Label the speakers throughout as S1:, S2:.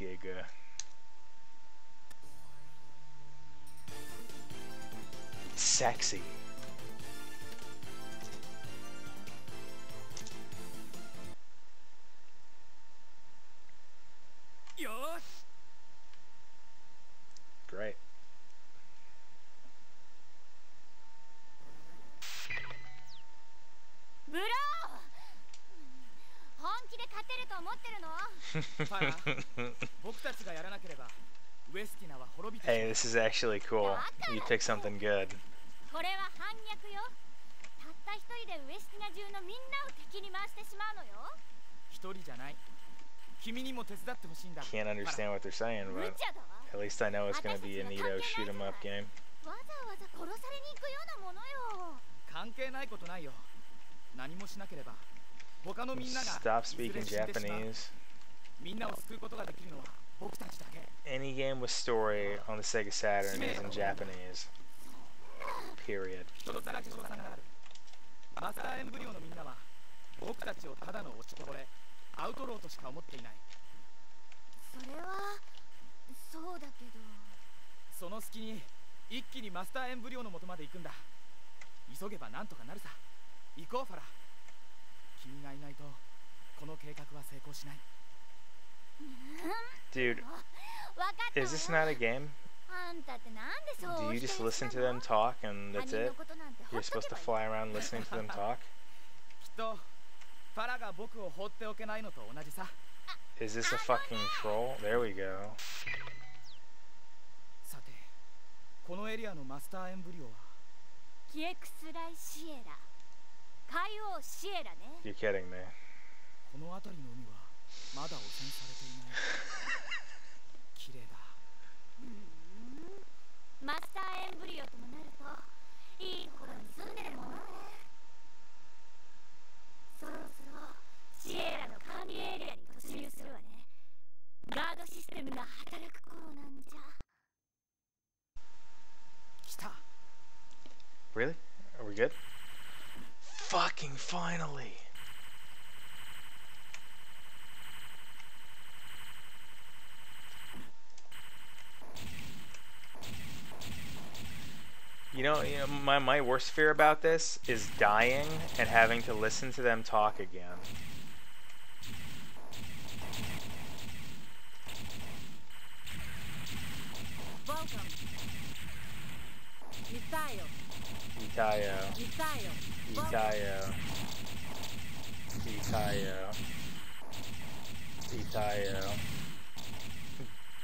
S1: Giga. Sexy. Hey, this is actually cool. You picked something good.
S2: これは反逆よたった一人でウエスティナ中のみんなを敵に回してしまうのよ
S3: 一人じゃない君にも手伝ってほしいんだ
S1: Can't understand what they're saying,
S2: 無
S1: but
S2: 茶だわ
S1: at least I know it's gonna be a neato shoot 'em up game.
S2: わざわざ殺されに行くようなものよ
S3: 関係ないことないよ何もしなければ 他のみんなが
S1: Stop speaking Japanese.
S3: みんなを救うことができるのは僕たちだけ。
S1: Any game with story on the Sega Saturn is in Japanese. Period.
S3: 人とだらけの差がある。マスターエンブリオのみんなは僕たちをただの落ちこぼれアウトローとしか思っていない。
S2: それはそうだけど。
S3: その隙に一気にマスターエンブリオの元まで行くんだ。急げばなんとかなるさ。行こうファラ君がいないとこの計画は成功しない
S1: Dude, is this not a game?
S2: あんたってなんでそう
S1: Do you just listen to them talk and that's it? You're supposed to fly around listening to them talk?
S3: きっとファラが僕を放っておけないのと同じさ
S1: Is this a fucking troll? There we go.
S3: さてこのエリアのマスターエンブリオは
S2: キエクスライシエラ
S1: You're kidding me. finally! You know, you know my, my worst fear about this is dying and having to listen to them talk again.
S4: Welcome. Mitayo.
S1: Itayo. Itayo, Itayo, Itayo.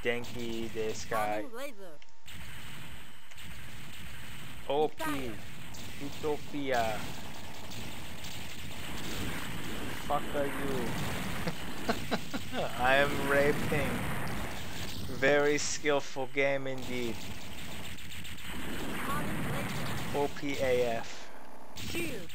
S1: Denki Deskai.
S4: Welcome, Laser.
S1: OP. Utopia. Fuck are you? I am raping. Very skillful game indeed. OPAF.
S4: Shield.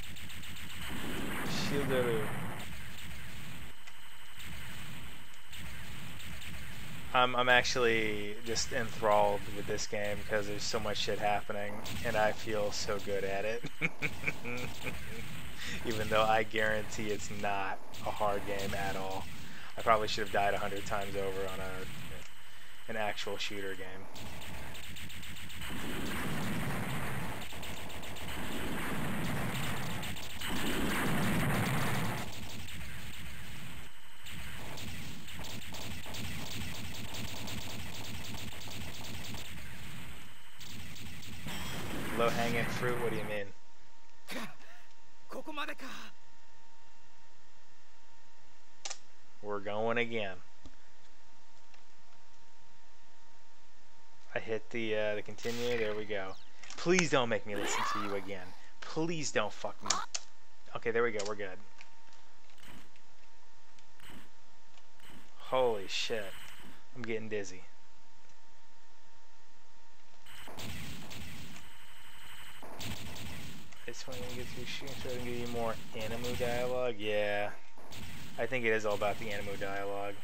S1: I'm, I'm actually just enthralled with this game because there's so much shit happening and I feel so good at it. Even though I guarantee it's not a hard game at all. I probably should have died a hundred times over on a an actual shooter game. Hanging fruit? What do you mean? We're going again. I hit the uh, the continue. There we go. Please don't make me listen to you again. Please don't fuck me. Okay, there we go. We're good. Holy shit. I'm getting dizzy. It's when you get through shooting, so I can give you more animu dialogue. Yeah. I think it is all about the animu dialogue.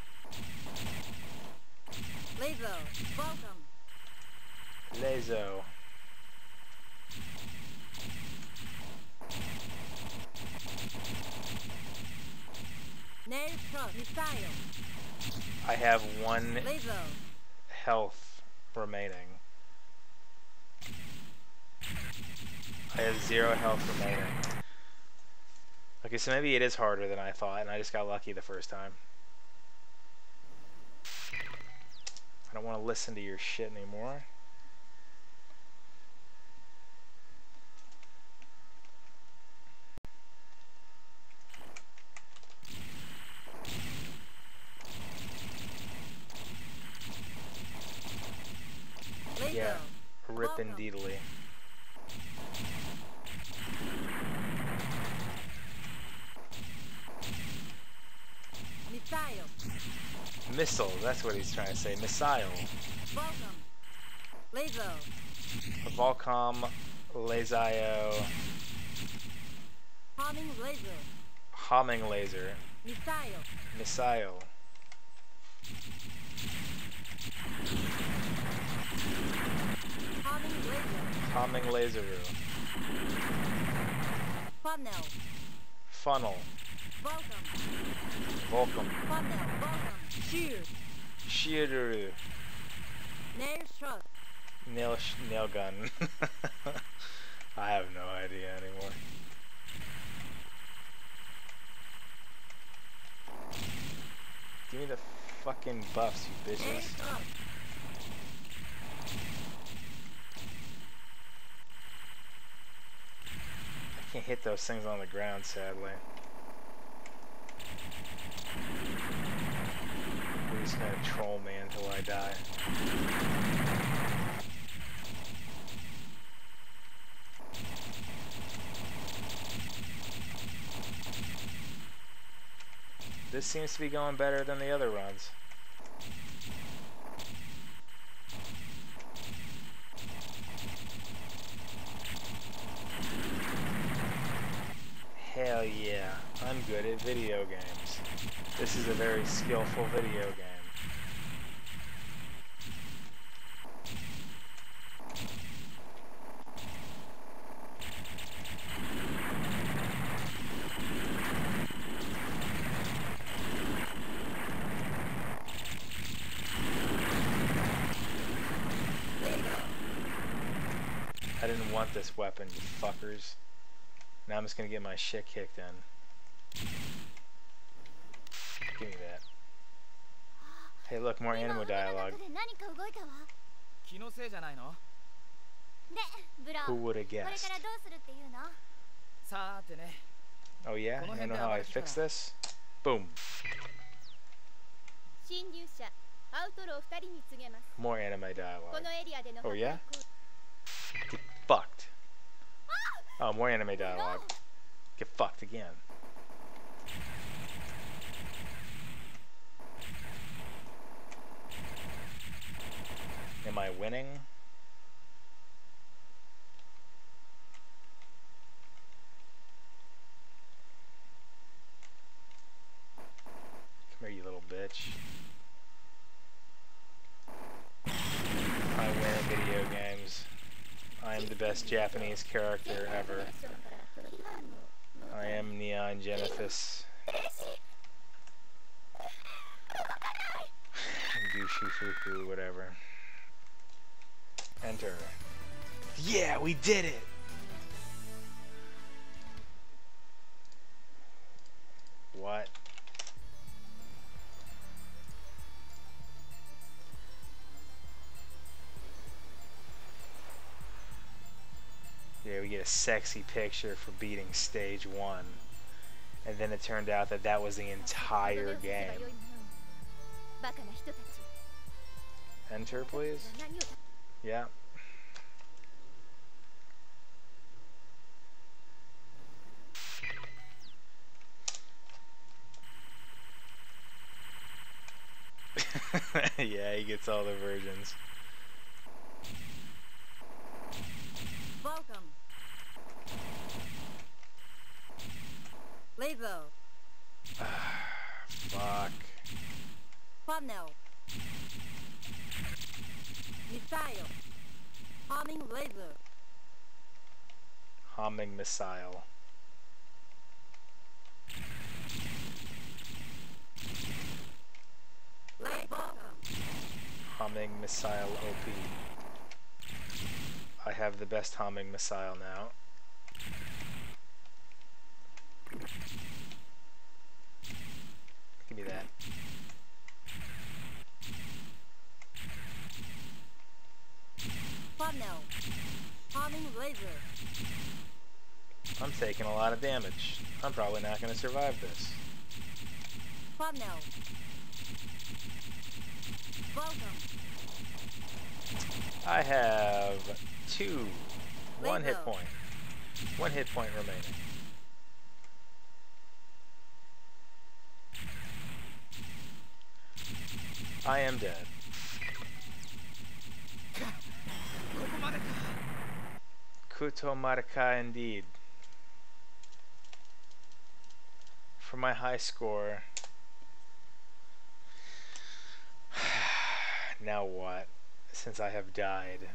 S4: Laser. Welcome.
S1: Lezo. I have one health remaining. I have zero health remaining. Okay, so maybe it is harder than I thought, and I just got lucky the first time. I don't want to listen to your shit anymore. Yeah. Rippin'
S4: Welcome.
S1: deedly.
S4: Missile.
S1: Missile, that's what he's trying to say. Missile.
S4: Volcom. Laser.
S1: Volcom, Lazio,
S4: Homing laser.
S1: Homing Laser,
S4: Missile.
S1: Missile.
S4: Homing laser.
S1: Homing Laseroo.
S4: Funnel.
S1: Funnel.
S4: Welcome. Funnel. Welcome. Shield.
S1: Shioruru.
S4: Nail shot.
S1: Nail, sh- nail gun. I have no idea anymore. Give me the fucking buffs, you bitches. I can't hit those things on the ground, sadly. We're just gonna troll me until I die. This seems to be going better than the other runs. Hell yeah, I'm good at video games. This is a very skillful video game. I didn't want this weapon, you fuckers. Now I'm just gonna get my shit kicked in. Give me that. Hey look, more animal dialogue. Who would have guessed? Oh yeah? I know how I fix this? Boom. More anime dialogue. Oh yeah? Get fucked. Oh, more anime dialogue. Get fucked again. Am I winning? Come here, you little bitch. I win at video games. I am the best Japanese character ever. I am Neon Genesis. Gushu Fuku, whatever. Enter. Yeah, we did it! What? get a sexy picture for beating stage one. And then it turned out that that was the entire game. Enter, please. Yeah. yeah, he gets all the versions.
S4: Laidlow.
S1: Fuck.
S4: Funnel. Missile. Humming laser.
S1: Humming missile. Light bottom. Humming missile OP. I have the best humming missile now. Give me that.
S4: Funnel. Homing laser.
S1: I'm taking a lot of damage. I'm probably not going to survive this.
S4: Funnel. Welcome.
S1: I have two. One hit point. One hit point remaining. I am dead. Kutomaraka indeed. For my high score. now what? Since I have died.